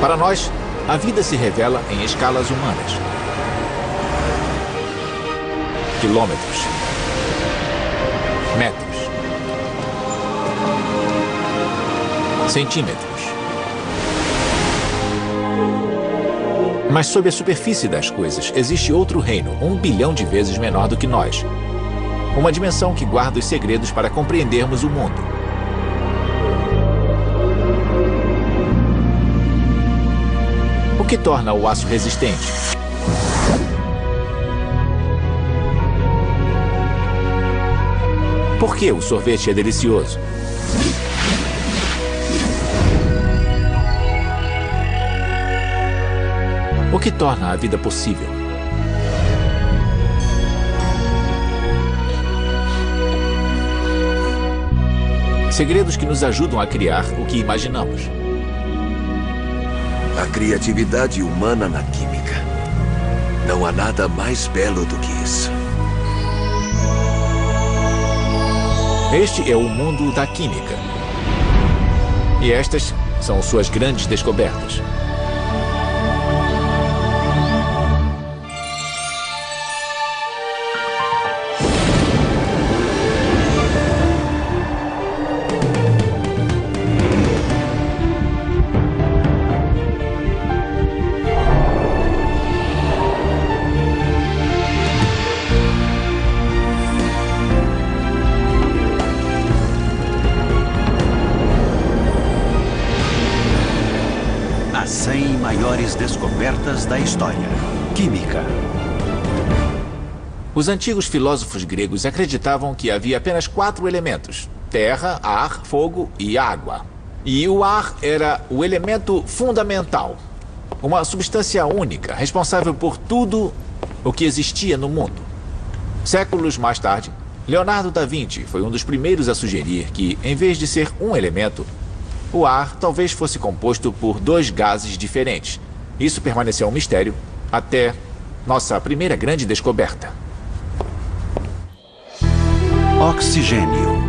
Para nós, a vida se revela em escalas humanas. Quilômetros. Metros. Centímetros. Mas sob a superfície das coisas existe outro reino, um bilhão de vezes menor do que nós. Uma dimensão que guarda os segredos para compreendermos o mundo. Que torna o aço resistente? Por que o sorvete é delicioso? O que torna a vida possível? Segredos que nos ajudam a criar o que imaginamos. A criatividade humana na química. Não há nada mais belo do que isso. Este é o mundo da química. E estas são suas grandes descobertas. Da história. Química. Os antigos filósofos gregos acreditavam que havia apenas quatro elementos: terra, ar, fogo e água. E o ar era o elemento fundamental. Uma substância única, responsável por tudo o que existia no mundo. Séculos mais tarde, Leonardo da Vinci foi um dos primeiros a sugerir que, em vez de ser um elemento, o ar talvez fosse composto por dois gases diferentes. Isso permaneceu um mistério até nossa primeira grande descoberta. Oxigênio.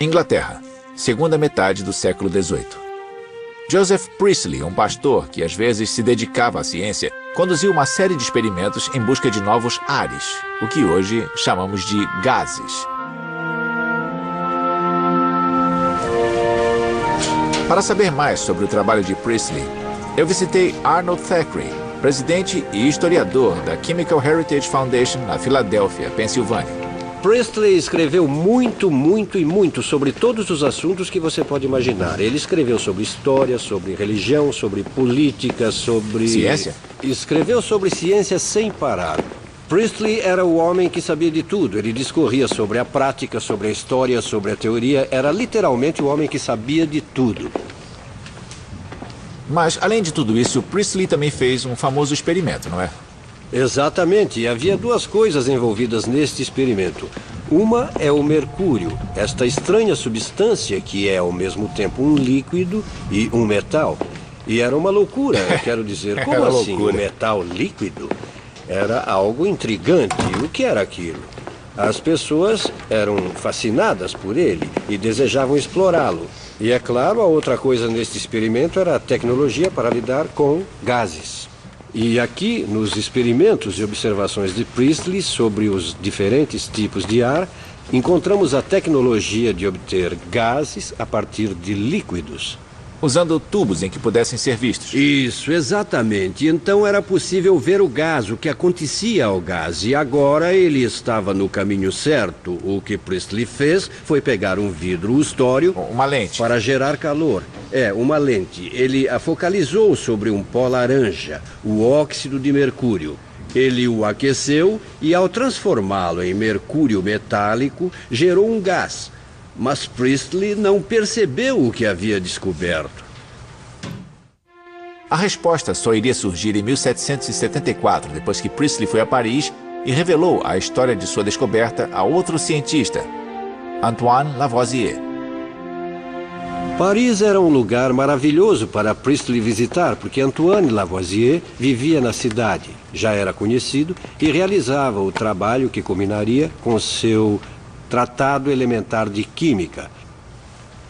Inglaterra, segunda metade do século XVIII. Joseph Priestley, um pastor que às vezes se dedicava à ciência, conduziu uma série de experimentos em busca de novos ares, o que hoje chamamos de gases. Para saber mais sobre o trabalho de Priestley, eu visitei Arnold Thackeray, presidente e historiador da Chemical Heritage Foundation na Filadélfia, Pensilvânia. Priestley escreveu muito, muito e muito sobre todos os assuntos que você pode imaginar. Ele escreveu sobre história, sobre religião, sobre política, sobre. Ciência? Escreveu sobre ciência sem parar. Priestley era o homem que sabia de tudo. Ele discorria sobre a prática, sobre a história, sobre a teoria. Era literalmente o homem que sabia de tudo. Mas, além de tudo isso, Priestley também fez um famoso experimento, não é? Exatamente. E havia duas coisas envolvidas neste experimento. Uma é o mercúrio, esta estranha substância que é ao mesmo tempo um líquido e um metal. E era uma loucura, quero dizer. Como assim, loucura. um metal líquido? Era algo intrigante. O que era aquilo? As pessoas eram fascinadas por ele e desejavam explorá-lo. E é claro, a outra coisa neste experimento era a tecnologia para lidar com gases. E aqui, nos experimentos e observações de Priestley sobre os diferentes tipos de ar, encontramos a tecnologia de obter gases a partir de líquidos. Usando tubos em que pudessem ser vistos. Isso, exatamente. Então era possível ver o gás, o que acontecia ao gás. E agora ele estava no caminho certo. O que Priestley fez foi pegar um vidro ustório Uma lente. para gerar calor. É, uma lente. Ele a focalizou sobre um pó laranja, o óxido de mercúrio. Ele o aqueceu e, ao transformá-lo em mercúrio metálico, gerou um gás. Mas Priestley não percebeu o que havia descoberto. A resposta só iria surgir em 1774, depois que Priestley foi a Paris e revelou a história de sua descoberta a outro cientista, Antoine Lavoisier. Paris era um lugar maravilhoso para Priestley visitar, porque Antoine Lavoisier vivia na cidade, já era conhecido e realizava o trabalho que culminaria com seu Tratado Elementar de Química.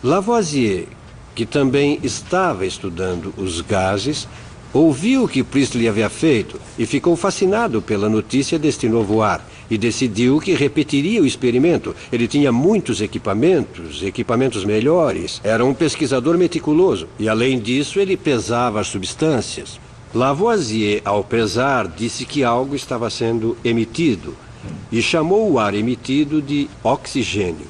Lavoisier que também estava estudando os gases, ouviu o que Priestley havia feito e ficou fascinado pela notícia deste novo ar e decidiu que repetiria o experimento. Ele tinha muitos equipamentos, equipamentos melhores, era um pesquisador meticuloso e, além disso, ele pesava as substâncias. Lavoisier, ao pesar, disse que algo estava sendo emitido e chamou o ar emitido de oxigênio.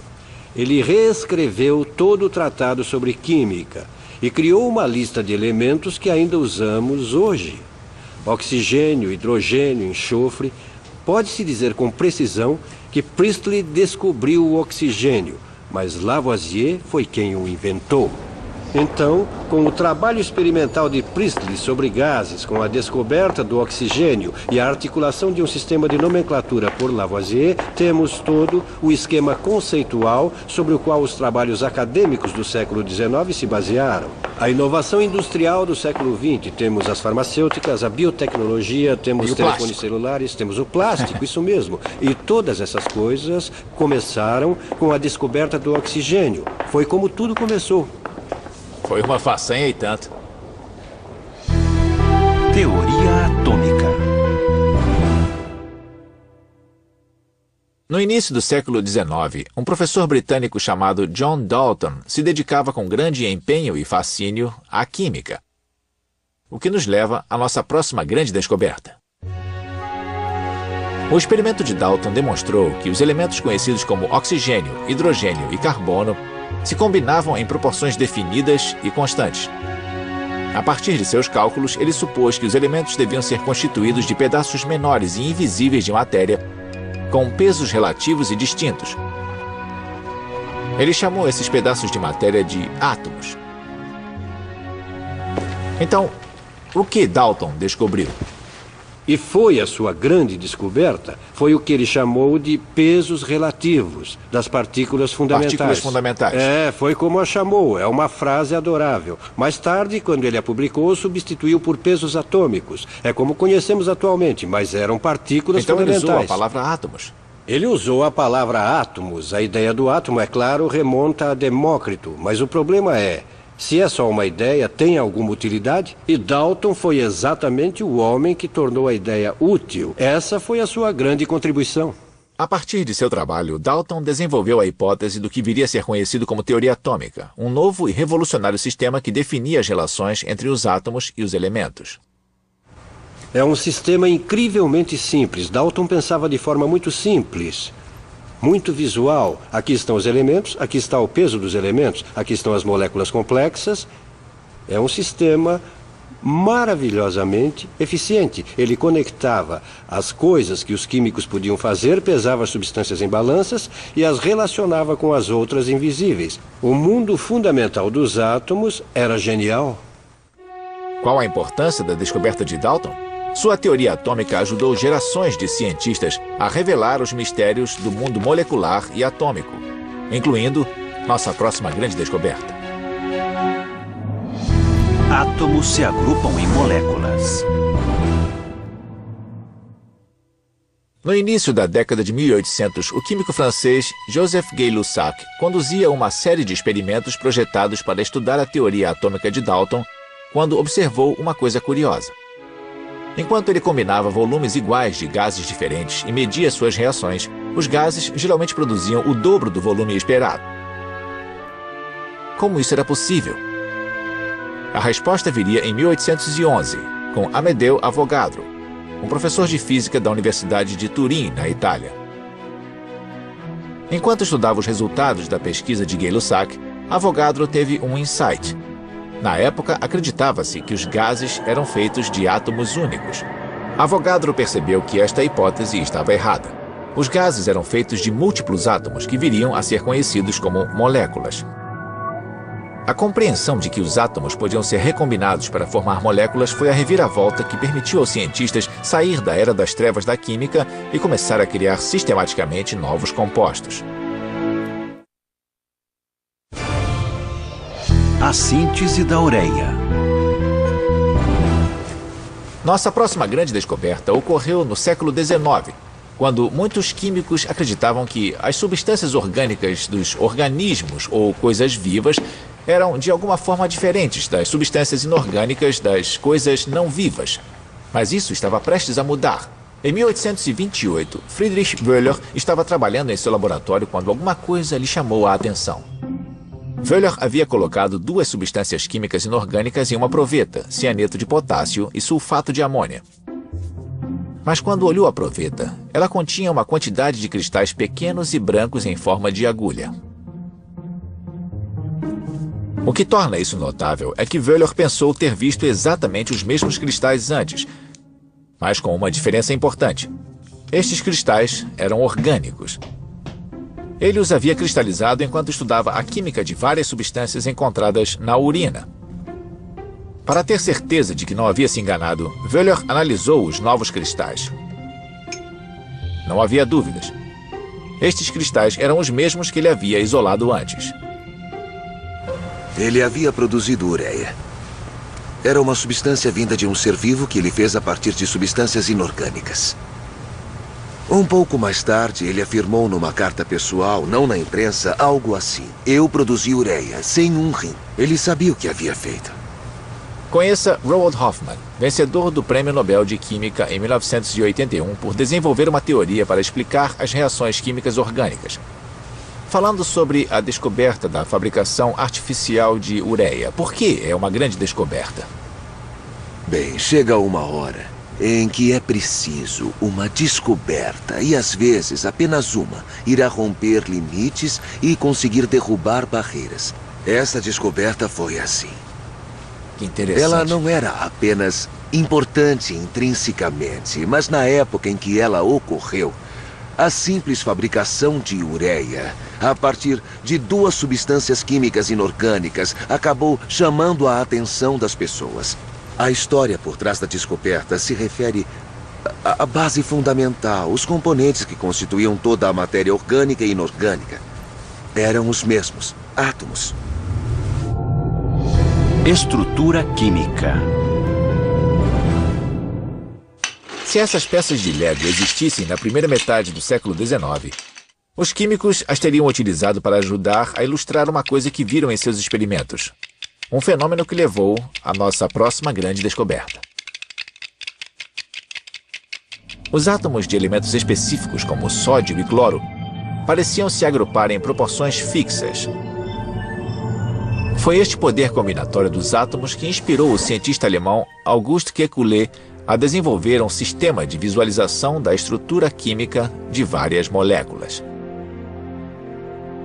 Ele reescreveu todo o tratado sobre química e criou uma lista de elementos que ainda usamos hoje. Oxigênio, hidrogênio, enxofre. Pode-se dizer com precisão que Priestley descobriu o oxigênio, mas Lavoisier foi quem o inventou. Então, com o trabalho experimental de Priestley sobre gases, com a descoberta do oxigênio e a articulação de um sistema de nomenclatura por Lavoisier, temos todo o esquema conceitual sobre o qual os trabalhos acadêmicos do século XIX se basearam. A inovação industrial do século XX, temos as farmacêuticas, a biotecnologia, temos telefones plástico. celulares, temos o plástico, isso mesmo. E todas essas coisas começaram com a descoberta do oxigênio. Foi como tudo começou. Foi uma façanha e tanto. Teoria atômica. No início do século XIX, um professor britânico chamado John Dalton se dedicava com grande empenho e fascínio à química. O que nos leva à nossa próxima grande descoberta. O experimento de Dalton demonstrou que os elementos conhecidos como oxigênio, hidrogênio e carbono se combinavam em proporções definidas e constantes. A partir de seus cálculos, ele supôs que os elementos deviam ser constituídos de pedaços menores e invisíveis de matéria, com pesos relativos e distintos. Ele chamou esses pedaços de matéria de átomos. Então, o que Dalton descobriu? E foi a sua grande descoberta, foi o que ele chamou de pesos relativos das partículas fundamentais. Partículas fundamentais. É, foi como a chamou, é uma frase adorável. Mais tarde, quando ele a publicou, substituiu por pesos atômicos. É como conhecemos atualmente, mas eram partículas então fundamentais. Então ele usou a palavra átomos. Ele usou a palavra átomos. A ideia do átomo, é claro, remonta a Demócrito, mas o problema é se é só uma ideia, tem alguma utilidade? E Dalton foi exatamente o homem que tornou a ideia útil. Essa foi a sua grande contribuição. A partir de seu trabalho, Dalton desenvolveu a hipótese do que viria a ser conhecido como teoria atômica, um novo e revolucionário sistema que definia as relações entre os átomos e os elementos. É um sistema incrivelmente simples. Dalton pensava de forma muito simples muito visual. Aqui estão os elementos, aqui está o peso dos elementos, aqui estão as moléculas complexas. É um sistema maravilhosamente eficiente. Ele conectava as coisas que os químicos podiam fazer, pesava as substâncias em balanças e as relacionava com as outras invisíveis. O mundo fundamental dos átomos era genial. Qual a importância da descoberta de Dalton? Sua teoria atômica ajudou gerações de cientistas a revelar os mistérios do mundo molecular e atômico, incluindo nossa próxima grande descoberta. Átomos se agrupam em moléculas. No início da década de 1800, o químico francês Joseph Gay-Lussac conduzia uma série de experimentos projetados para estudar a teoria atômica de Dalton quando observou uma coisa curiosa. Enquanto ele combinava volumes iguais de gases diferentes e media suas reações, os gases geralmente produziam o dobro do volume esperado. Como isso era possível? A resposta viria em 1811, com Amedeo Avogadro, um professor de física da Universidade de Turim, na Itália. Enquanto estudava os resultados da pesquisa de Gay-Lussac, Avogadro teve um insight na época, acreditava-se que os gases eram feitos de átomos únicos. Avogadro percebeu que esta hipótese estava errada. Os gases eram feitos de múltiplos átomos que viriam a ser conhecidos como moléculas. A compreensão de que os átomos podiam ser recombinados para formar moléculas foi a reviravolta que permitiu aos cientistas sair da era das trevas da química e começar a criar sistematicamente novos compostos. A síntese da ureia. Nossa próxima grande descoberta ocorreu no século XIX, quando muitos químicos acreditavam que as substâncias orgânicas dos organismos ou coisas vivas eram de alguma forma diferentes das substâncias inorgânicas das coisas não vivas. Mas isso estava prestes a mudar. Em 1828, Friedrich Wöhler estava trabalhando em seu laboratório quando alguma coisa lhe chamou a atenção. Wöhler havia colocado duas substâncias químicas inorgânicas em uma proveta, cianeto de potássio e sulfato de amônia. Mas quando olhou a proveta, ela continha uma quantidade de cristais pequenos e brancos em forma de agulha. O que torna isso notável é que Wöhler pensou ter visto exatamente os mesmos cristais antes, mas com uma diferença importante. Estes cristais eram orgânicos. Ele os havia cristalizado enquanto estudava a química de várias substâncias encontradas na urina. Para ter certeza de que não havia se enganado, Wöhler analisou os novos cristais. Não havia dúvidas. Estes cristais eram os mesmos que ele havia isolado antes. Ele havia produzido ureia. Era uma substância vinda de um ser vivo que ele fez a partir de substâncias inorgânicas. Um pouco mais tarde, ele afirmou numa carta pessoal, não na imprensa, algo assim. Eu produzi ureia, sem um rim. Ele sabia o que havia feito. Conheça Roald Hoffman, vencedor do Prêmio Nobel de Química em 1981 por desenvolver uma teoria para explicar as reações químicas orgânicas. Falando sobre a descoberta da fabricação artificial de ureia, por que é uma grande descoberta? Bem, chega uma hora em que é preciso uma descoberta, e às vezes apenas uma, irá romper limites e conseguir derrubar barreiras. Essa descoberta foi assim. Que interessante. Ela não era apenas importante intrinsecamente, mas na época em que ela ocorreu, a simples fabricação de ureia, a partir de duas substâncias químicas inorgânicas, acabou chamando a atenção das pessoas. A história por trás da descoberta se refere à base fundamental, os componentes que constituíam toda a matéria orgânica e inorgânica. Eram os mesmos, átomos. Estrutura química. Se essas peças de Lego existissem na primeira metade do século XIX, os químicos as teriam utilizado para ajudar a ilustrar uma coisa que viram em seus experimentos. Um fenômeno que levou à nossa próxima grande descoberta. Os átomos de elementos específicos, como sódio e cloro, pareciam se agrupar em proporções fixas. Foi este poder combinatório dos átomos que inspirou o cientista alemão Auguste Kekulé a desenvolver um sistema de visualização da estrutura química de várias moléculas.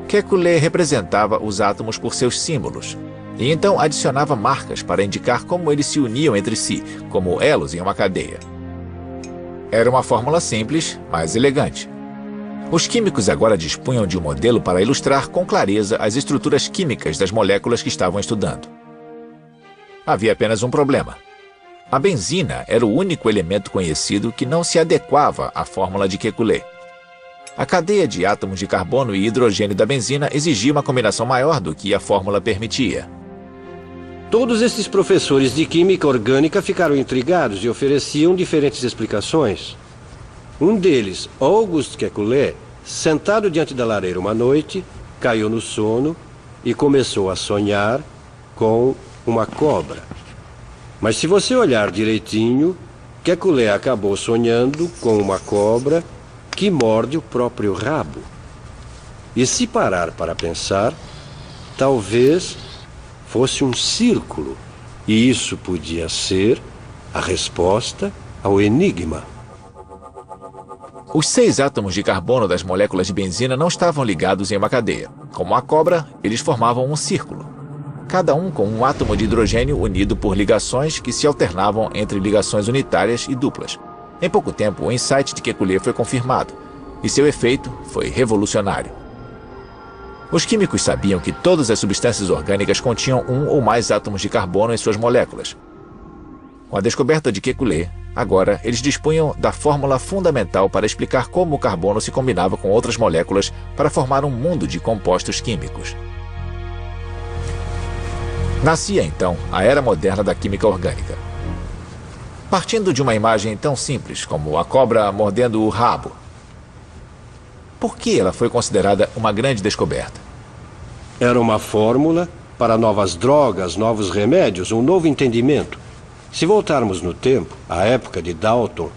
Kekulé representava os átomos por seus símbolos, e então adicionava marcas para indicar como eles se uniam entre si, como elos em uma cadeia. Era uma fórmula simples, mas elegante. Os químicos agora dispunham de um modelo para ilustrar com clareza as estruturas químicas das moléculas que estavam estudando. Havia apenas um problema. A benzina era o único elemento conhecido que não se adequava à fórmula de Kekulé. A cadeia de átomos de carbono e hidrogênio da benzina exigia uma combinação maior do que a fórmula permitia. Todos esses professores de química orgânica ficaram intrigados e ofereciam diferentes explicações. Um deles, Auguste Kekulé, sentado diante da lareira uma noite, caiu no sono e começou a sonhar com uma cobra. Mas se você olhar direitinho, Kekulé acabou sonhando com uma cobra que morde o próprio rabo. E se parar para pensar, talvez fosse um círculo, e isso podia ser a resposta ao enigma. Os seis átomos de carbono das moléculas de benzina não estavam ligados em uma cadeia. Como a cobra, eles formavam um círculo. Cada um com um átomo de hidrogênio unido por ligações que se alternavam entre ligações unitárias e duplas. Em pouco tempo, o insight de Kekulé foi confirmado, e seu efeito foi revolucionário. Os químicos sabiam que todas as substâncias orgânicas continham um ou mais átomos de carbono em suas moléculas. Com a descoberta de Kekulé, agora eles dispunham da fórmula fundamental para explicar como o carbono se combinava com outras moléculas para formar um mundo de compostos químicos. Nascia então a era moderna da química orgânica. Partindo de uma imagem tão simples como a cobra mordendo o rabo, por que ela foi considerada uma grande descoberta? Era uma fórmula para novas drogas, novos remédios, um novo entendimento. Se voltarmos no tempo, à época de Dalton,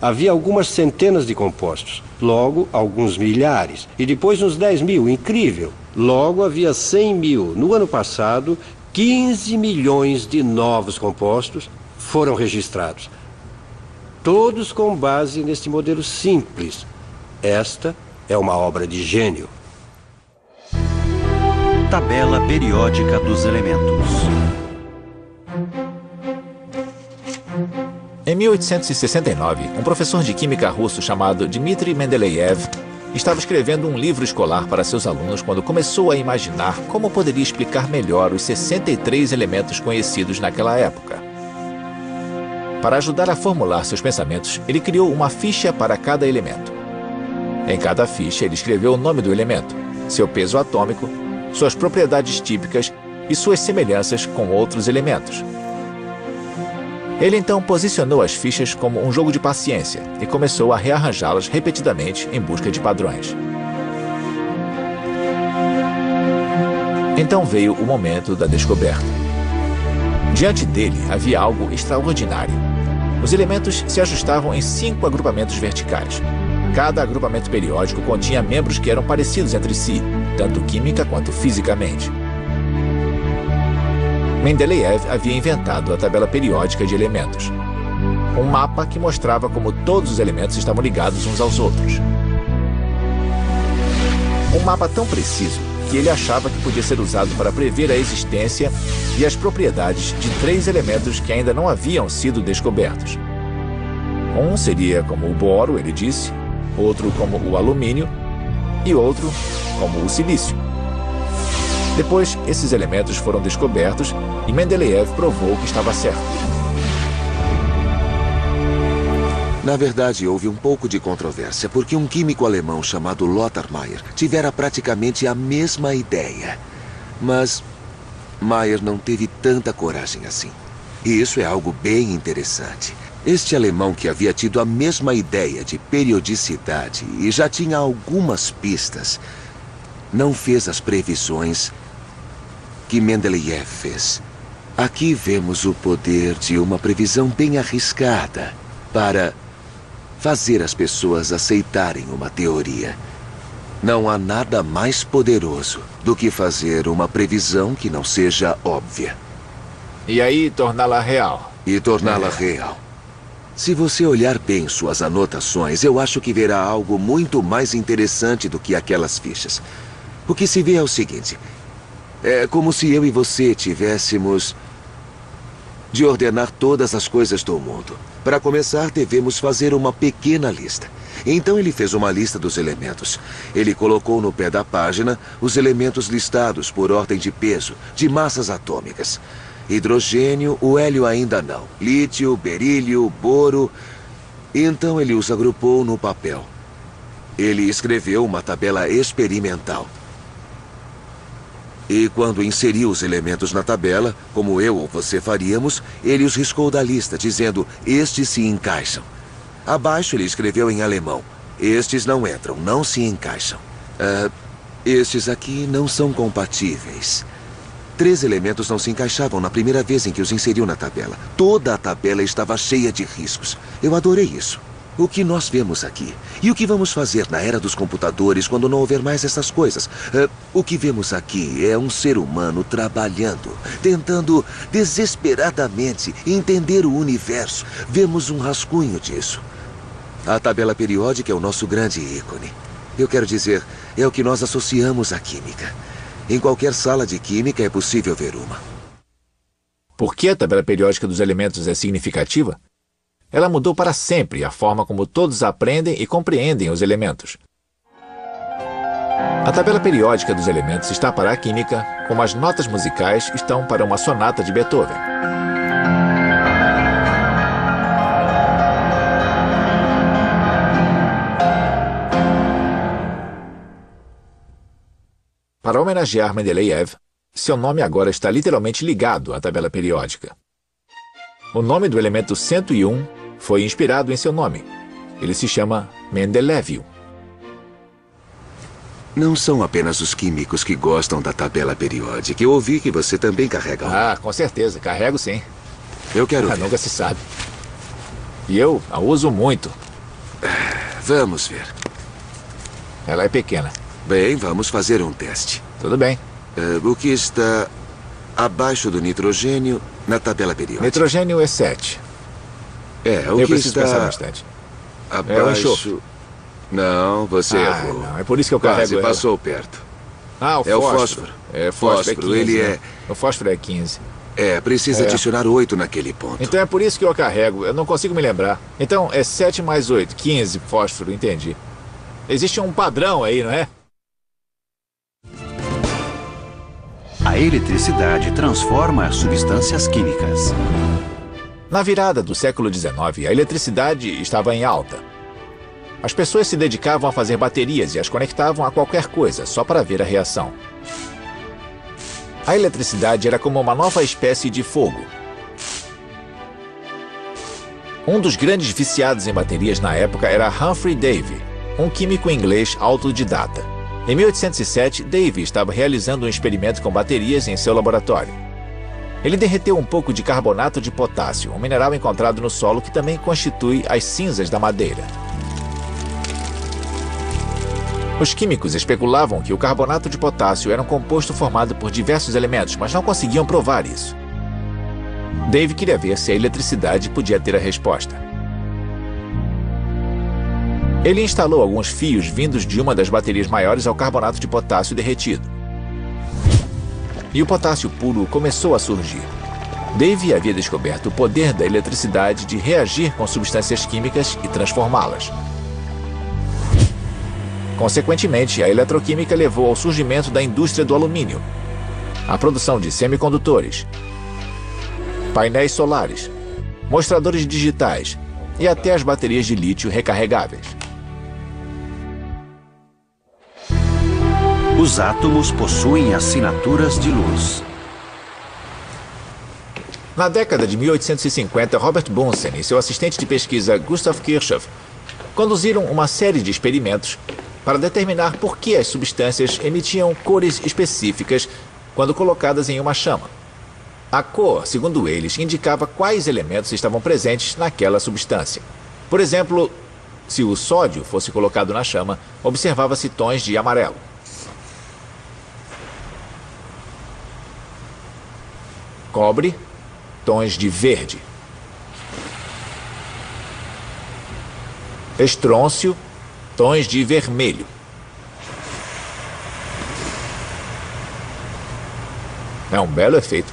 havia algumas centenas de compostos, logo alguns milhares, e depois uns 10 mil, incrível. Logo havia 100 mil. No ano passado, 15 milhões de novos compostos foram registrados. Todos com base neste modelo simples. Esta é uma obra de gênio. Tabela periódica dos elementos. Em 1869, um professor de química russo chamado Dmitry Mendeleev estava escrevendo um livro escolar para seus alunos quando começou a imaginar como poderia explicar melhor os 63 elementos conhecidos naquela época. Para ajudar a formular seus pensamentos, ele criou uma ficha para cada elemento. Em cada ficha, ele escreveu o nome do elemento, seu peso atômico, suas propriedades típicas e suas semelhanças com outros elementos. Ele então posicionou as fichas como um jogo de paciência e começou a rearranjá-las repetidamente em busca de padrões. Então veio o momento da descoberta. Diante dele havia algo extraordinário. Os elementos se ajustavam em cinco agrupamentos verticais. Cada agrupamento periódico continha membros que eram parecidos entre si, tanto química quanto fisicamente. Mendeleev havia inventado a tabela periódica de elementos. Um mapa que mostrava como todos os elementos estavam ligados uns aos outros. Um mapa tão preciso que ele achava que podia ser usado para prever a existência e as propriedades de três elementos que ainda não haviam sido descobertos. Um seria como o boro, ele disse, outro como o alumínio e outro como o silício. Depois, esses elementos foram descobertos e Mendeleev provou que estava certo. Na verdade, houve um pouco de controvérsia, porque um químico alemão chamado Lothar Mayer tivera praticamente a mesma ideia. Mas Mayer não teve tanta coragem assim. E isso é algo bem interessante. Este alemão que havia tido a mesma ideia de periodicidade e já tinha algumas pistas, não fez as previsões que Mendeleev fez. Aqui vemos o poder de uma previsão bem arriscada para fazer as pessoas aceitarem uma teoria. Não há nada mais poderoso do que fazer uma previsão que não seja óbvia. E aí torná-la real. E torná-la é. real. Se você olhar bem suas anotações, eu acho que verá algo muito mais interessante do que aquelas fichas. O que se vê é o seguinte: é como se eu e você tivéssemos de ordenar todas as coisas do mundo. Para começar, devemos fazer uma pequena lista. Então ele fez uma lista dos elementos. Ele colocou no pé da página os elementos listados por ordem de peso, de massas atômicas. Hidrogênio, o hélio ainda não. Lítio, berílio, boro. Então ele os agrupou no papel. Ele escreveu uma tabela experimental. E quando inseriu os elementos na tabela, como eu ou você faríamos, ele os riscou da lista, dizendo: estes se encaixam. Abaixo ele escreveu em alemão: estes não entram, não se encaixam. Uh, estes aqui não são compatíveis. Três elementos não se encaixavam na primeira vez em que os inseriu na tabela. Toda a tabela estava cheia de riscos. Eu adorei isso. O que nós vemos aqui? E o que vamos fazer na era dos computadores quando não houver mais essas coisas? Uh, o que vemos aqui é um ser humano trabalhando, tentando desesperadamente entender o universo. Vemos um rascunho disso. A tabela periódica é o nosso grande ícone. Eu quero dizer, é o que nós associamos à química. Em qualquer sala de química é possível ver uma. Por que a tabela periódica dos elementos é significativa? Ela mudou para sempre a forma como todos aprendem e compreendem os elementos. A tabela periódica dos elementos está para a química, como as notas musicais estão para uma sonata de Beethoven. Para homenagear Mendeleev, seu nome agora está literalmente ligado à tabela periódica. O nome do elemento 101 foi inspirado em seu nome. Ele se chama Mendelevio. Não são apenas os químicos que gostam da tabela periódica. Eu ouvi que você também carrega uma. Ah, com certeza. Carrego sim. Eu quero Ah, ver. nunca se sabe. E eu a uso muito. Vamos ver. Ela é pequena. Bem, vamos fazer um teste. Tudo bem. Eh, o que está abaixo do nitrogênio na tabela periódica? Nitrogênio é 7. É, o eu que preciso pensar está bastante. abaixo... enxofre. Não, você Ah, errou. não. É por isso que eu Quase carrego ela. passou perto. Ah, o É o fósforo. fósforo. É, fósforo, Fósforo, é 15, ele né? é- O fósforo é 15. É, precisa É. adicionar oito naquele ponto. Então é por isso que eu carrego. Eu não consigo me lembrar. Então é 7 mais 8, 15 fósforo, entendi. Existe um padrão aí, não é? A eletricidade transforma as substâncias químicas. Na virada do século XIX, a eletricidade estava em alta. As pessoas se dedicavam a fazer baterias e as conectavam a qualquer coisa, só para ver a reação. A eletricidade era como uma nova espécie de fogo. Um dos grandes viciados em baterias na época era Humphrey Davy, um químico inglês autodidata. Em 1807, Davy estava realizando um experimento com baterias em seu laboratório. Ele derreteu um pouco de carbonato de potássio, um mineral encontrado no solo que também constitui as cinzas da madeira. Os químicos especulavam que o carbonato de potássio era um composto formado por diversos elementos, mas não conseguiam provar isso. Dave queria ver se a eletricidade podia ter a resposta. Ele instalou alguns fios vindos de uma das baterias maiores ao carbonato de potássio derretido. E o potássio puro começou a surgir. Dave havia descoberto o poder da eletricidade de reagir com substâncias químicas e transformá-las. Consequentemente, a eletroquímica levou ao surgimento da indústria do alumínio, a produção de semicondutores, painéis solares, mostradores digitais e até as baterias de lítio recarregáveis. Os átomos possuem assinaturas de luz. Na década de 1850, Robert Bunsen e seu assistente de pesquisa Gustav Kirchhoff conduziram uma série de experimentos para determinar por que as substâncias emitiam cores específicas quando colocadas em uma chama. A cor, segundo eles, indicava quais elementos estavam presentes naquela substância. Por exemplo, se o sódio fosse colocado na chama, observava-se tons de amarelo. Cobre, tons de verde. Estrôncio, tons de vermelho. É um belo efeito.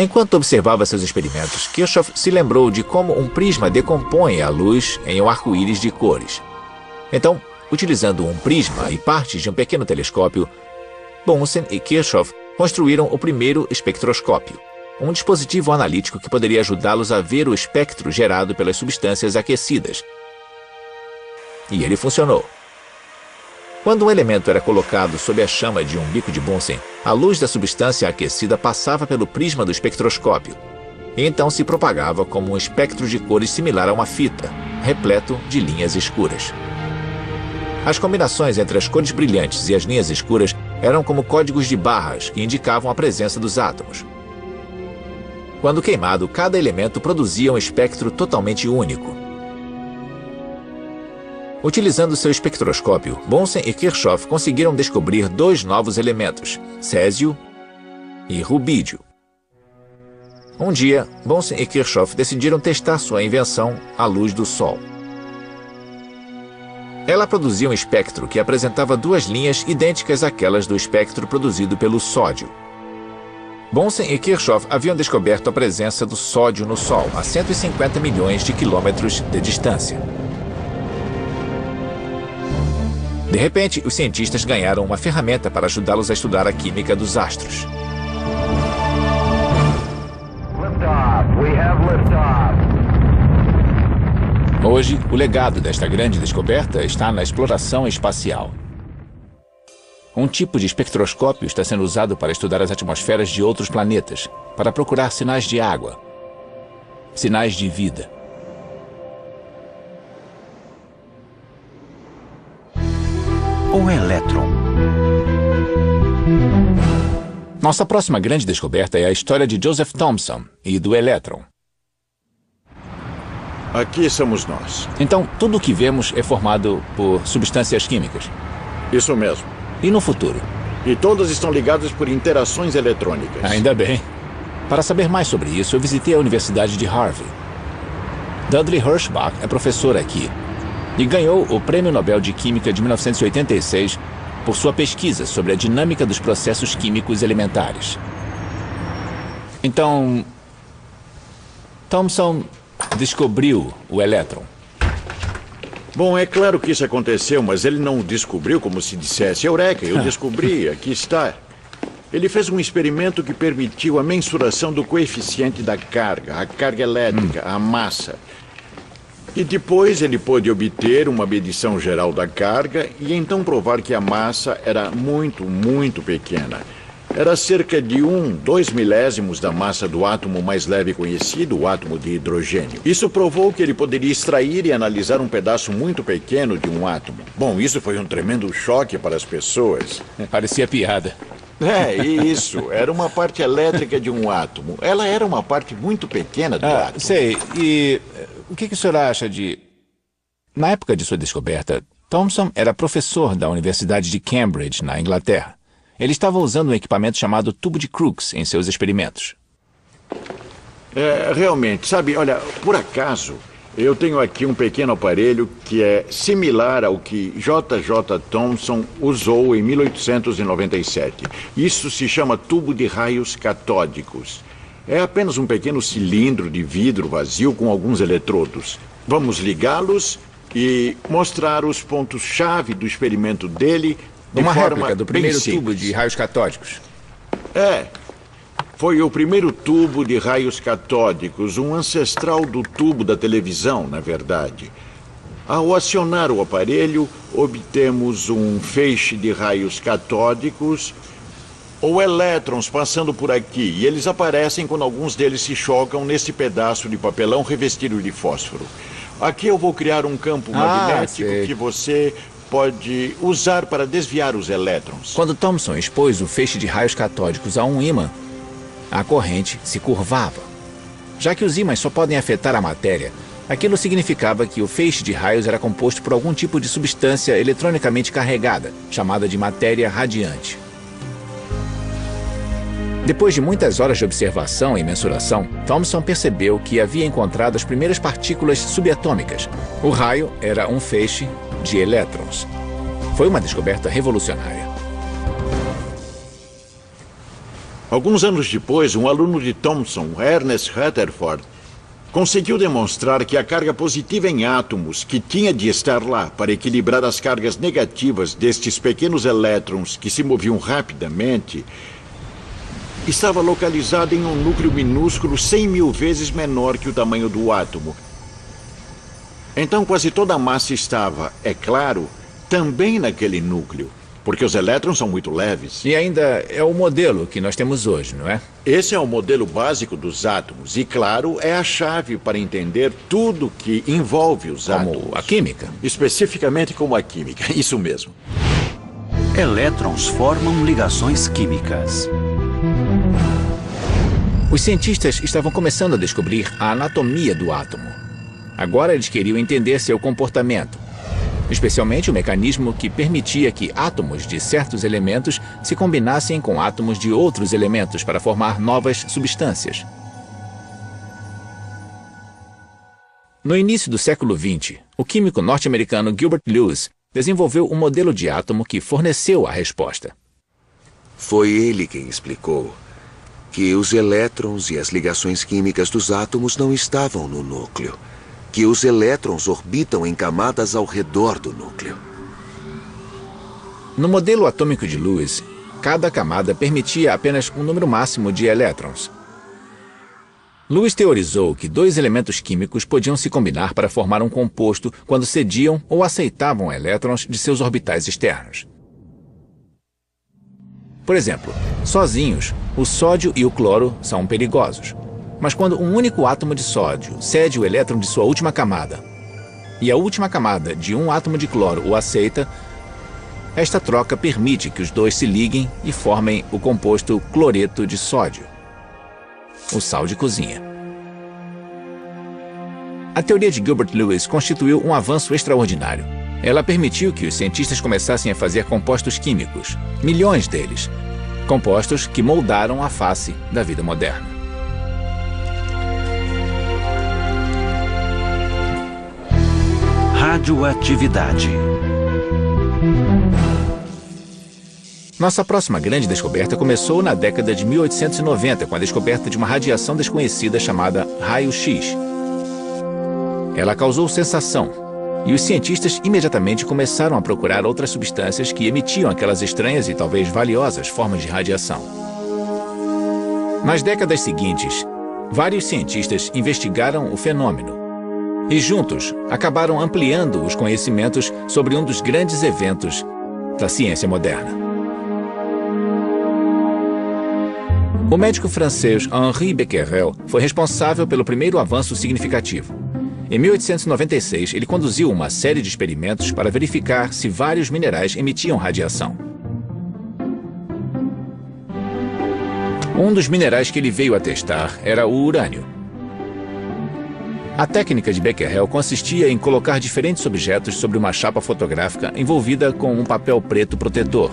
Enquanto observava seus experimentos, Kirchhoff se lembrou de como um prisma decompõe a luz em um arco-íris de cores. Então, utilizando um prisma e partes de um pequeno telescópio, Bunsen e Kirchhoff construíram o primeiro espectroscópio, um dispositivo analítico que poderia ajudá-los a ver o espectro gerado pelas substâncias aquecidas. E ele funcionou. Quando um elemento era colocado sob a chama de um bico de Bunsen, a luz da substância aquecida passava pelo prisma do espectroscópio e então se propagava como um espectro de cores similar a uma fita, repleto de linhas escuras. As combinações entre as cores brilhantes e as linhas escuras eram como códigos de barras que indicavam a presença dos átomos. Quando queimado, cada elemento produzia um espectro totalmente único. Utilizando seu espectroscópio, Bunsen e Kirchhoff conseguiram descobrir dois novos elementos, césio e rubídio. Um dia, Bunsen e Kirchhoff decidiram testar sua invenção à luz do Sol. Ela produzia um espectro que apresentava duas linhas idênticas àquelas do espectro produzido pelo sódio. Bunsen e Kirchhoff haviam descoberto a presença do sódio no Sol a 150 milhões de quilômetros de distância. De repente, os cientistas ganharam uma ferramenta para ajudá-los a estudar a química dos astros. Liftoff. We have liftoff. Hoje, o legado desta grande descoberta está na exploração espacial. Um tipo de espectroscópio está sendo usado para estudar as atmosferas de outros planetas, para procurar sinais de água, sinais de vida. O elétron. Nossa próxima grande descoberta é a história de Joseph Thomson e do elétron. Aqui somos nós. Então, tudo o que vemos é formado por substâncias químicas. Isso mesmo. E no futuro? E todas estão ligadas por interações eletrônicas. Ainda bem. Para saber mais sobre isso, eu visitei a Universidade de Harvard. Dudley Hirschbach é professor aqui e ganhou o Prêmio Nobel de Química de 1986 por sua pesquisa sobre a dinâmica dos processos químicos elementares. Então, Thomson descobriu o elétron. Bom, é claro que isso aconteceu, mas ele não descobriu como se dissesse, Eureka, eu descobri, aqui está. Ele fez um experimento que permitiu a mensuração do coeficiente da carga, a carga elétrica, a massa. E depois ele pôde obter uma medição geral da carga e então provar que a massa era muito, muito pequena. Era cerca de um, dois milésimos da massa do átomo mais leve conhecido, o átomo de hidrogênio. Isso provou que ele poderia extrair e analisar um pedaço muito pequeno de um átomo. Bom, isso foi um tremendo choque para as pessoas. Parecia piada. É, isso. Era uma parte elétrica de um átomo. Ela era uma parte muito pequena do Ah, átomo. sei. E eh, o que, que o senhor acha de. Na época de sua descoberta, Thomson era professor da Universidade de Cambridge, na Inglaterra. Ele estava usando um equipamento chamado tubo de Crookes em seus experimentos. É, realmente, sabe, olha, por acaso, eu tenho aqui um pequeno aparelho que é similar ao que J.J. Thomson usou em 1897. Isso se chama tubo de raios catódicos. É apenas um pequeno cilindro de vidro vazio com alguns eletrodos. Vamos ligá-los e mostrar os pontos-chave do experimento dele de Uma forma réplica do primeiro tubo de raios catódicos. É. Foi o primeiro tubo de raios catódicos, um ancestral do tubo da televisão, na verdade. Ao acionar o aparelho, obtemos um feixe de raios catódicos ou elétrons passando por aqui, e eles aparecem quando alguns deles se chocam nesse pedaço de papelão revestido de fósforo. Aqui eu vou criar um campo Ah, magnético que você pode usar para desviar os elétrons. Quando Thomson expôs o feixe de raios catódicos a um ímã, a corrente se curvava. Já que os ímãs só podem afetar a matéria, aquilo significava que o feixe de raios era composto por algum tipo de substância eletronicamente carregada, chamada de matéria radiante. Depois de muitas horas de observação e mensuração, Thomson percebeu que havia encontrado as primeiras partículas subatômicas. O raio era um feixe de elétrons. Foi uma descoberta revolucionária. Alguns anos depois, um aluno de Thomson, Ernest Rutherford, conseguiu demonstrar que a carga positiva em átomos que tinha de estar lá para equilibrar as cargas negativas destes pequenos elétrons que se moviam rapidamente estava localizada em um núcleo minúsculo 100 mil vezes menor que o tamanho do átomo. Então, quase toda a massa estava, é claro, também naquele núcleo, porque os elétrons são muito leves. E ainda é o modelo que nós temos hoje, não é? Esse é o modelo básico dos átomos e, claro, é a chave para entender tudo que envolve os Como átomos. a química. Especificamente como a química, isso mesmo. Elétrons formam ligações químicas. Os cientistas estavam começando a descobrir a anatomia do átomo. Agora eles queriam entender seu comportamento, especialmente o mecanismo que permitia que átomos de certos elementos se combinassem com átomos de outros elementos para formar novas substâncias. No início do século XX, o químico norte-americano Gilbert Lewis desenvolveu um modelo de átomo que forneceu a resposta. Foi ele quem explicou que os elétrons e as ligações químicas dos átomos não estavam no núcleo, que os elétrons orbitam em camadas ao redor do núcleo. No modelo atômico de Lewis, cada camada permitia apenas um número máximo de elétrons. Lewis teorizou que dois elementos químicos podiam se combinar para formar um composto quando cediam ou aceitavam elétrons de seus orbitais externos. Por exemplo, sozinhos, o sódio e o cloro são perigosos. Mas quando um único átomo de sódio cede o elétron de sua última camada e a última camada de um átomo de cloro o aceita, Esta troca permite que os dois se liguem e formem o composto cloreto de sódio, o sal de cozinha. A teoria de Gilbert Lewis constituiu um avanço extraordinário. Ela permitiu que os cientistas começassem a fazer compostos químicos, milhões deles, compostos que moldaram a face da vida moderna. Radioatividade. Nossa próxima grande descoberta começou na década de 1890, com a descoberta de uma radiação desconhecida chamada raio-x. Ela causou sensação, e os cientistas imediatamente começaram a procurar outras substâncias que emitiam aquelas estranhas e talvez valiosas formas de radiação. Nas décadas seguintes, vários cientistas investigaram o fenômeno e juntos acabaram ampliando os conhecimentos sobre um dos grandes eventos da ciência moderna. O médico francês Henri Becquerel foi responsável pelo primeiro avanço significativo. Em 1896, ele conduziu uma série de experimentos para verificar se vários minerais emitiam radiação. Um dos minerais que ele veio a testar era o urânio. A técnica de Becquerel consistia em colocar diferentes objetos sobre uma chapa fotográfica envolvida com um papel preto protetor.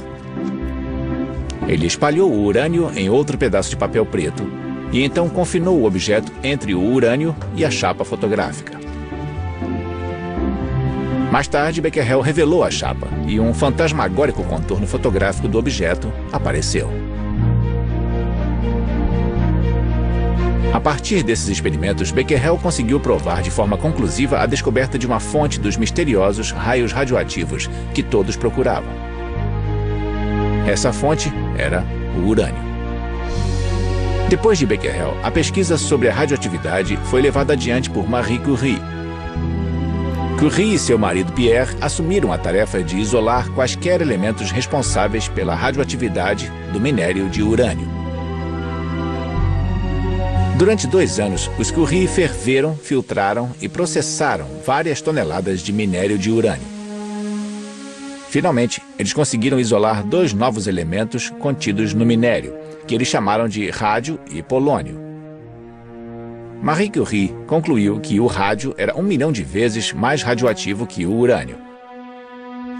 Ele espalhou o urânio em outro pedaço de papel preto e então confinou o objeto entre o urânio e a chapa fotográfica. Mais tarde, Becquerel revelou a chapa e um fantasmagórico contorno fotográfico do objeto apareceu. A partir desses experimentos, Becquerel conseguiu provar de forma conclusiva a descoberta de uma fonte dos misteriosos raios radioativos que todos procuravam. Essa fonte era o urânio. Depois de Becquerel, a pesquisa sobre a radioatividade foi levada adiante por Marie Curie. Curie e seu marido Pierre assumiram a tarefa de isolar quaisquer elementos responsáveis pela radioatividade do minério de urânio. Durante dois anos, os Curie ferveram, filtraram e processaram várias toneladas de minério de urânio. Finalmente, eles conseguiram isolar dois novos elementos contidos no minério, que eles chamaram de rádio e polônio. Marie Curie concluiu que o rádio era um milhão de vezes mais radioativo que o urânio.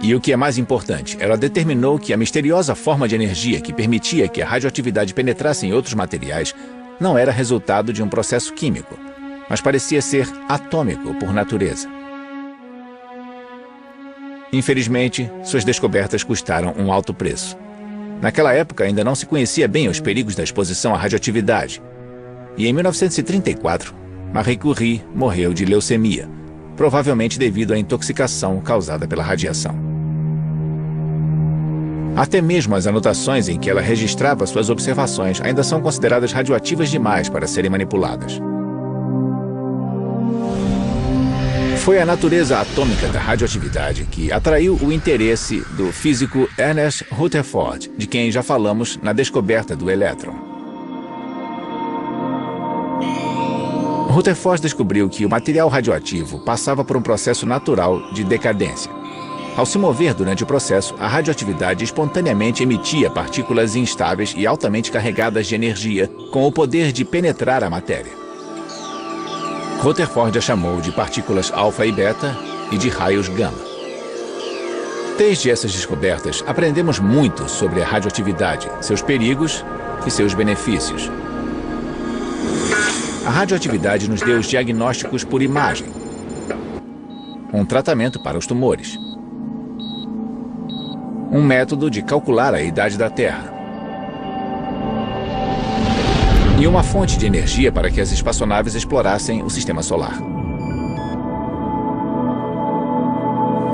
E o que é mais importante, ela determinou que a misteriosa forma de energia que permitia que a radioatividade penetrasse em outros materiais não era resultado de um processo químico, mas parecia ser atômico por natureza. Infelizmente, suas descobertas custaram um alto preço. Naquela época ainda não se conhecia bem os perigos da exposição à radioatividade. E em 1934, Marie Curie morreu de leucemia, provavelmente devido à intoxicação causada pela radiação. Até mesmo as anotações em que ela registrava suas observações ainda são consideradas radioativas demais para serem manipuladas. Foi a natureza atômica da radioatividade que atraiu o interesse do físico Ernest Rutherford, de quem já falamos na descoberta do elétron. Rutherford descobriu que o material radioativo passava por um processo natural de decadência. Ao se mover durante o processo, a radioatividade espontaneamente emitia partículas instáveis e altamente carregadas de energia, com o poder de penetrar a matéria. Rutherford a chamou de partículas alfa e beta e de raios gama. Desde essas descobertas, aprendemos muito sobre a radioatividade, seus perigos e seus benefícios. A radioatividade nos deu os diagnósticos por imagem, um tratamento para os tumores, um método de calcular a idade da Terra, e uma fonte de energia para que as espaçonaves explorassem o sistema solar.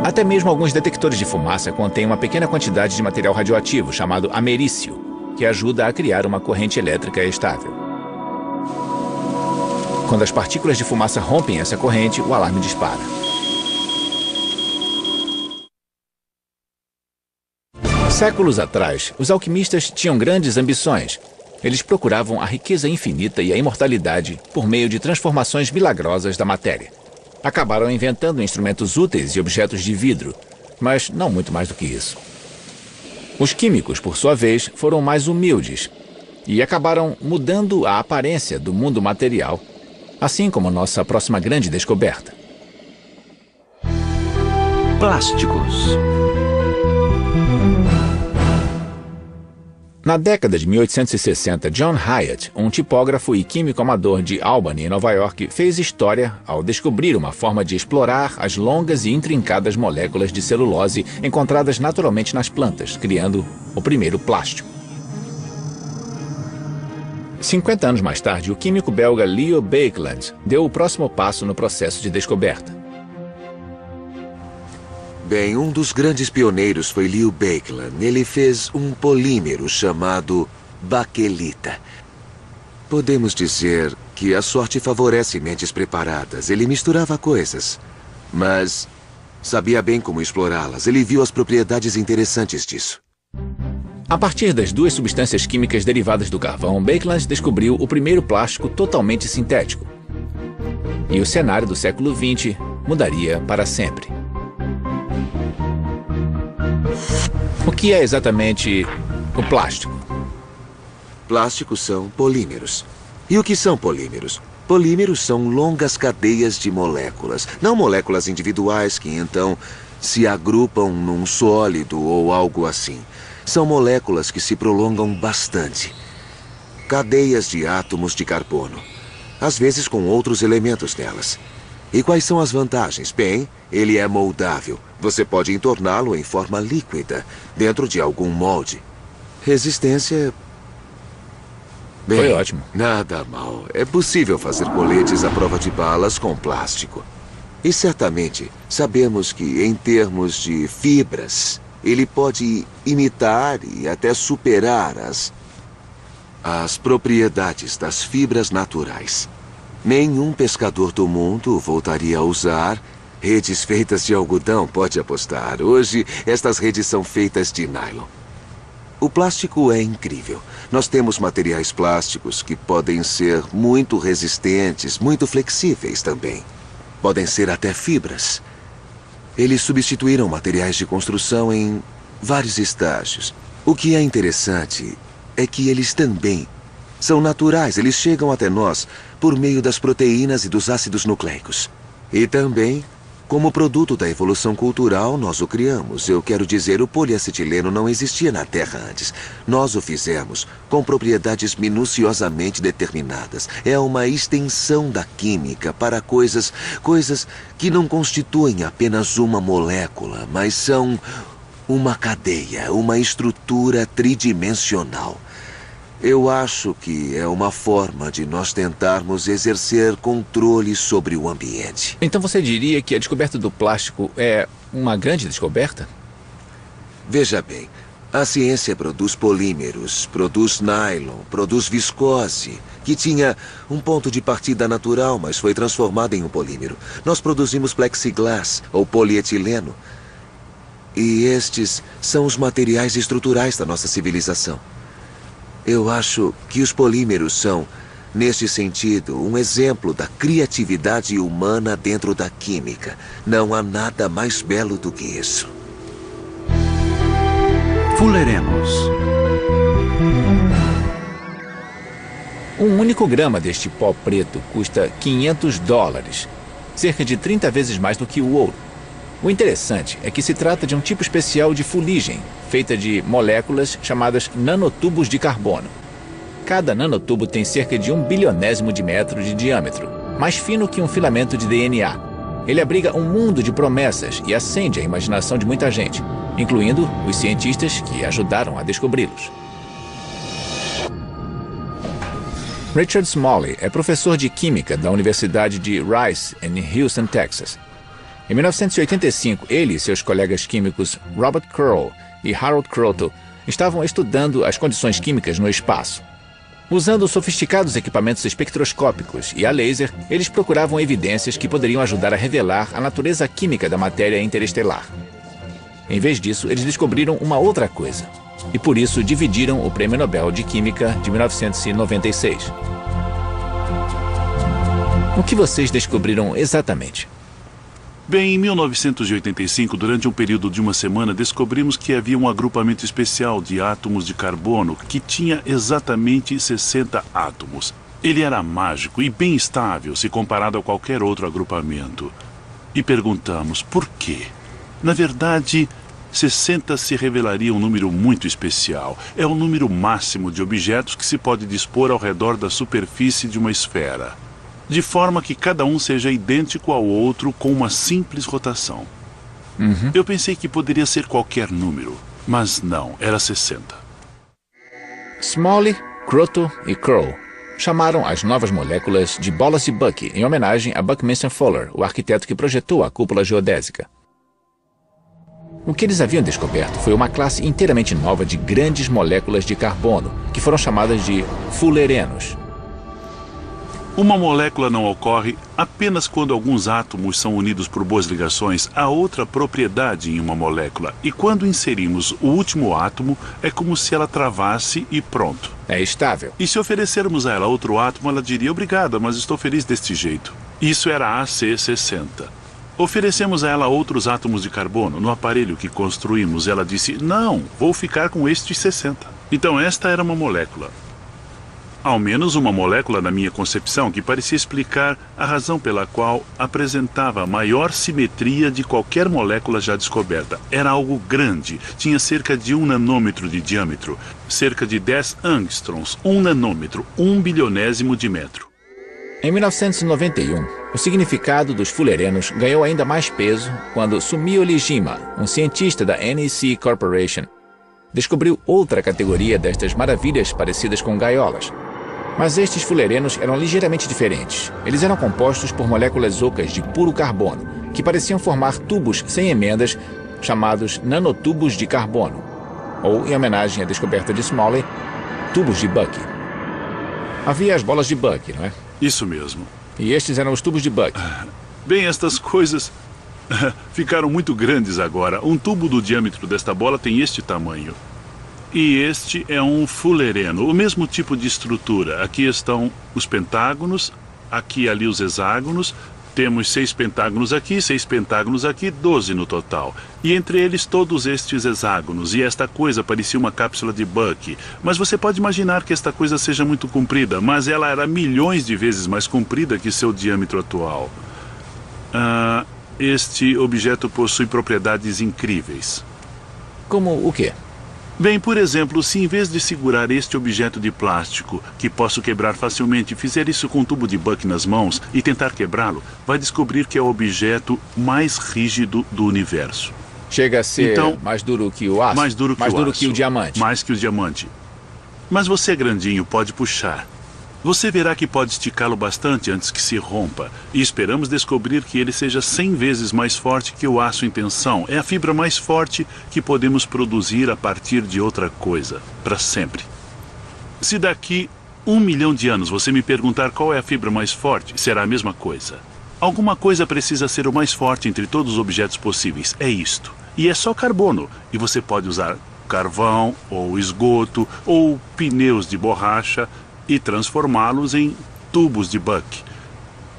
Até mesmo alguns detectores de fumaça contêm uma pequena quantidade de material radioativo chamado americio, que ajuda a criar uma corrente elétrica estável. Quando as partículas de fumaça rompem essa corrente, o alarme dispara. Séculos atrás, os alquimistas tinham grandes ambições eles procuravam a riqueza infinita e a imortalidade por meio de transformações milagrosas da matéria. Acabaram inventando instrumentos úteis e objetos de vidro, mas não muito mais do que isso. Os químicos, por sua vez, foram mais humildes e acabaram mudando a aparência do mundo material, assim como nossa próxima grande descoberta. Plásticos. Na década de 1860, John Hyatt, um tipógrafo e químico amador de Albany, Nova York, fez história ao descobrir uma forma de explorar as longas e intrincadas moléculas de celulose encontradas naturalmente nas plantas, criando o primeiro plástico. 50 anos mais tarde, o químico belga Leo Baekeland deu o próximo passo no processo de descoberta. Bem, um dos grandes pioneiros foi Leo Baekeland. Ele fez um polímero chamado baquelita. Podemos dizer que a sorte favorece mentes preparadas. Ele misturava coisas, mas sabia bem como explorá-las. Ele viu as propriedades interessantes disso. A partir das duas substâncias químicas derivadas do carvão, Baekeland descobriu o primeiro plástico totalmente sintético. E o cenário do século XX mudaria para sempre. O que é exatamente o plástico? Plásticos são polímeros. E o que são polímeros? Polímeros são longas cadeias de moléculas, não moléculas individuais que então se agrupam num sólido ou algo assim. São moléculas que se prolongam bastante. Cadeias de átomos de carbono, às vezes com outros elementos nelas. E quais são as vantagens? Bem, ele é moldável. Você pode entorná-lo em forma líquida, dentro de algum molde. Resistência. Bem, Foi ótimo. Nada mal. É possível fazer coletes à prova de balas com plástico. E certamente sabemos que, em termos de fibras, ele pode imitar e até superar as. as propriedades das fibras naturais. Nenhum pescador do mundo voltaria a usar redes feitas de algodão, pode apostar. Hoje, estas redes são feitas de nylon. O plástico é incrível. Nós temos materiais plásticos que podem ser muito resistentes, muito flexíveis também. Podem ser até fibras. Eles substituíram materiais de construção em vários estágios. O que é interessante é que eles também são naturais, eles chegam até nós por meio das proteínas e dos ácidos nucleicos. E também, como produto da evolução cultural, nós o criamos. Eu quero dizer, o poliacetileno não existia na Terra antes. Nós o fizemos com propriedades minuciosamente determinadas. É uma extensão da química para coisas, coisas que não constituem apenas uma molécula, mas são uma cadeia, uma estrutura tridimensional. Eu acho que é uma forma de nós tentarmos exercer controle sobre o ambiente. Então você diria que a descoberta do plástico é uma grande descoberta? Veja bem, a ciência produz polímeros, produz nylon, produz viscose, que tinha um ponto de partida natural, mas foi transformado em um polímero. Nós produzimos plexiglass ou polietileno. E estes são os materiais estruturais da nossa civilização. Eu acho que os polímeros são, neste sentido, um exemplo da criatividade humana dentro da química. Não há nada mais belo do que isso. Fulerenos. Um único grama deste pó preto custa 500 dólares, cerca de 30 vezes mais do que o ouro. O interessante é que se trata de um tipo especial de fuligem, feita de moléculas chamadas nanotubos de carbono. Cada nanotubo tem cerca de um bilionésimo de metro de diâmetro, mais fino que um filamento de DNA. Ele abriga um mundo de promessas e acende a imaginação de muita gente, incluindo os cientistas que ajudaram a descobri-los. Richard Smalley é professor de Química da Universidade de Rice, em Houston, Texas. Em 1985, ele e seus colegas químicos Robert Curl e Harold Kroto estavam estudando as condições químicas no espaço. Usando sofisticados equipamentos espectroscópicos e a laser, eles procuravam evidências que poderiam ajudar a revelar a natureza química da matéria interestelar. Em vez disso, eles descobriram uma outra coisa. E por isso dividiram o Prêmio Nobel de Química de 1996. O que vocês descobriram exatamente? Bem, em 1985, durante um período de uma semana, descobrimos que havia um agrupamento especial de átomos de carbono que tinha exatamente 60 átomos. Ele era mágico e bem estável se comparado a qualquer outro agrupamento. E perguntamos por quê. Na verdade, 60 se revelaria um número muito especial. É o número máximo de objetos que se pode dispor ao redor da superfície de uma esfera de forma que cada um seja idêntico ao outro com uma simples rotação. Uhum. Eu pensei que poderia ser qualquer número, mas não, era 60. Smalley, Croto e Crow chamaram as novas moléculas de bolas de Bucky em homenagem a Buckminster Fuller, o arquiteto que projetou a cúpula geodésica. O que eles haviam descoberto foi uma classe inteiramente nova de grandes moléculas de carbono, que foram chamadas de fullerenos. Uma molécula não ocorre apenas quando alguns átomos são unidos por boas ligações a outra propriedade em uma molécula. E quando inserimos o último átomo, é como se ela travasse e pronto. É estável. E se oferecermos a ela outro átomo, ela diria obrigada, mas estou feliz deste jeito. Isso era a AC60. Oferecemos a ela outros átomos de carbono. No aparelho que construímos, ela disse: Não, vou ficar com este 60. Então, esta era uma molécula. Ao menos uma molécula na minha concepção que parecia explicar a razão pela qual apresentava a maior simetria de qualquer molécula já descoberta. Era algo grande, tinha cerca de um nanômetro de diâmetro, cerca de 10 angstroms, um nanômetro, um bilionésimo de metro. Em 1991, o significado dos fullerenos ganhou ainda mais peso quando Sumio Lijima, um cientista da NEC Corporation, descobriu outra categoria destas maravilhas parecidas com gaiolas, mas estes fullerenos eram ligeiramente diferentes. Eles eram compostos por moléculas ocas de puro carbono, que pareciam formar tubos sem emendas, chamados nanotubos de carbono. Ou, em homenagem à descoberta de Smalley, tubos de Buck. Havia as bolas de Buck, não é? Isso mesmo. E estes eram os tubos de Buck. Bem, estas coisas ficaram muito grandes agora. Um tubo do diâmetro desta bola tem este tamanho. E este é um fulereno, o mesmo tipo de estrutura. Aqui estão os pentágonos, aqui ali os hexágonos. Temos seis pentágonos aqui, seis pentágonos aqui, doze no total. E entre eles todos estes hexágonos. E esta coisa parecia uma cápsula de Buck. Mas você pode imaginar que esta coisa seja muito comprida, mas ela era milhões de vezes mais comprida que seu diâmetro atual. Ah, este objeto possui propriedades incríveis. Como o quê? Bem, por exemplo, se em vez de segurar este objeto de plástico, que posso quebrar facilmente, fizer isso com um tubo de Buck nas mãos e tentar quebrá-lo, vai descobrir que é o objeto mais rígido do universo. Chega a ser Então- mais duro que o aço? Mais duro que mais o duro aço. que o diamante? Mais que o diamante. Mas você é grandinho, pode puxar. Você verá que pode esticá-lo bastante antes que se rompa. E esperamos descobrir que ele seja 100 vezes mais forte que o aço em tensão. É a fibra mais forte que podemos produzir a partir de outra coisa, para sempre. Se daqui um milhão de anos você me perguntar qual é a fibra mais forte, será a mesma coisa. Alguma coisa precisa ser o mais forte entre todos os objetos possíveis. É isto. E é só carbono. E você pode usar carvão, ou esgoto, ou pneus de borracha e transformá-los em tubos de Buck.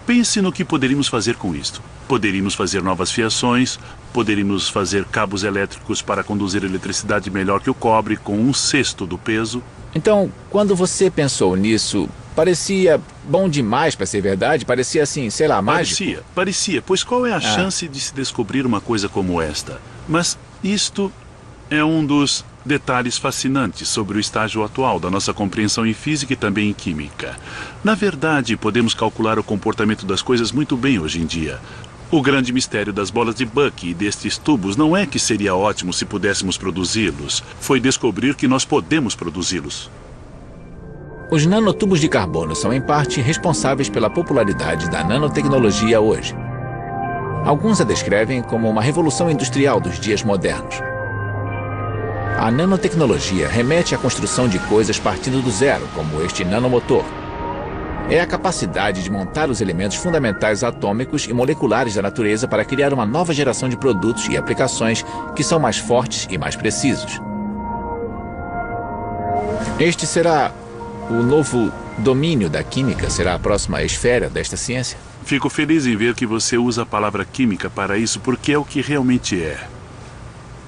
Pense no que poderíamos fazer com isto. Poderíamos fazer novas fiações, poderíamos fazer cabos elétricos para conduzir eletricidade melhor que o cobre com um sexto do peso. Então, quando você pensou nisso, parecia bom demais para ser verdade? Parecia assim, sei lá, mágico? Parecia, parecia, pois qual é a chance de se descobrir uma coisa como esta? Mas isto é um dos detalhes fascinantes sobre o estágio atual da nossa compreensão em física e também em química. Na verdade, podemos calcular o comportamento das coisas muito bem hoje em dia. O grande mistério das bolas de Buck e destes tubos não é que seria ótimo se pudéssemos produzi-los, foi descobrir que nós podemos produzi-los. Os nanotubos de carbono são, em parte, responsáveis pela popularidade da nanotecnologia hoje. Alguns a descrevem como uma revolução industrial dos dias modernos. A nanotecnologia remete à construção de coisas partindo do zero, como este nanomotor. É a capacidade de montar os elementos fundamentais atômicos e moleculares da natureza para criar uma nova geração de produtos e aplicações que são mais fortes e mais precisos. Este será o novo domínio da química? Será a próxima esfera desta ciência? Fico feliz em ver que você usa a palavra química para isso, porque é o que realmente é.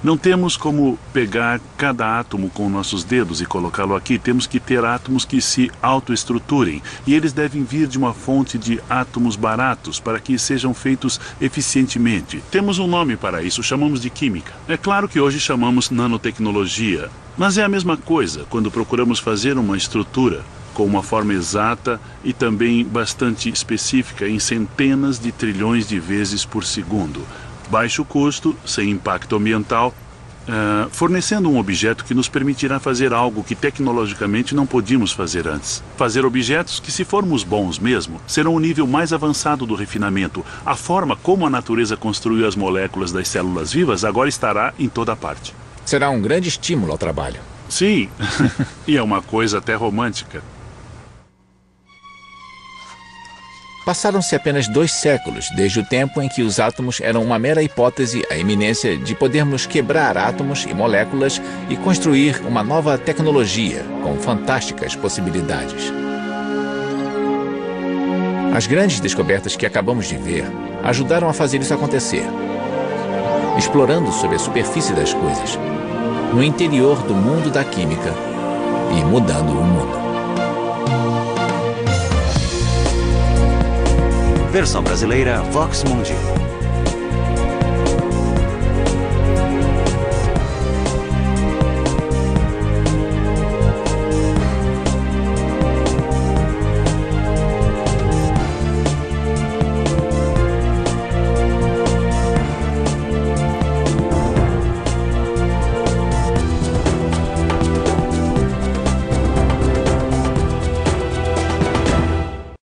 Não temos como pegar cada átomo com nossos dedos e colocá-lo aqui. Temos que ter átomos que se autoestruturem. E eles devem vir de uma fonte de átomos baratos para que sejam feitos eficientemente. Temos um nome para isso, chamamos de química. É claro que hoje chamamos nanotecnologia. Mas é a mesma coisa quando procuramos fazer uma estrutura com uma forma exata e também bastante específica em centenas de trilhões de vezes por segundo baixo custo, sem impacto ambiental, uh, fornecendo um objeto que nos permitirá fazer algo que tecnologicamente não podíamos fazer antes. Fazer objetos que, se formos bons mesmo, serão o nível mais avançado do refinamento. A forma como a natureza construiu as moléculas das células vivas agora estará em toda parte. Será um grande estímulo ao trabalho. Sim, e é uma coisa até romântica. Passaram-se apenas dois séculos desde o tempo em que os átomos eram uma mera hipótese, a iminência de podermos quebrar átomos e moléculas e construir uma nova tecnologia com fantásticas possibilidades. As grandes descobertas que acabamos de ver ajudaram a fazer isso acontecer, explorando sob a superfície das coisas, no interior do mundo da química e mudando o mundo. Versão brasileira Vox Mundi.